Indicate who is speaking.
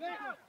Speaker 1: Yeah.